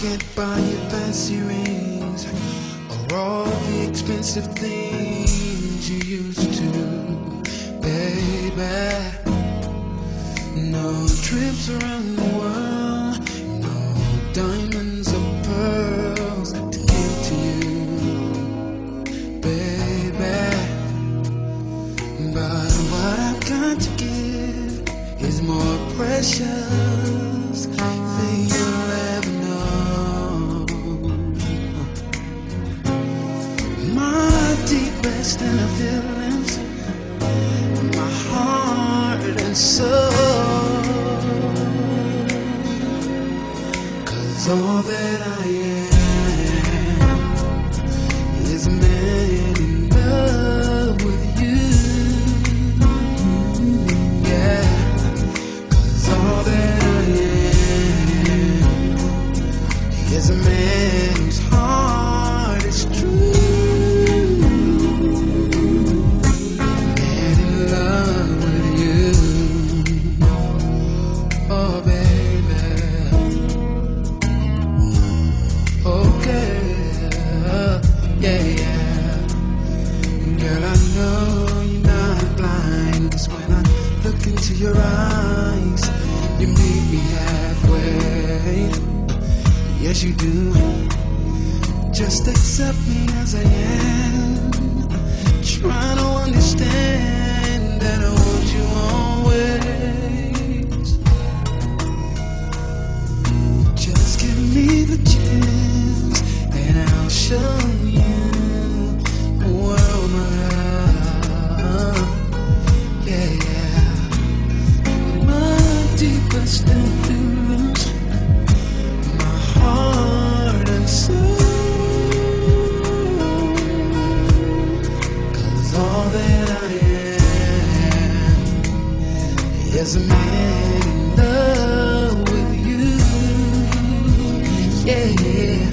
can't buy your fancy rings or all the expensive things you used to, baby. No trips around the world, no diamonds or pearls to give to you, baby. But what I've got to give is more precious. Deepest inner feelings, my heart and soul. Cause all that I am is man in love with you. Yeah. Cause all that I am is man what you do. Just accept me as I am. Try to understand that I want you always. Just give me the chance, and I'll show you the world my love. Yeah, yeah. My deepest and Cause in love with you. Yeah.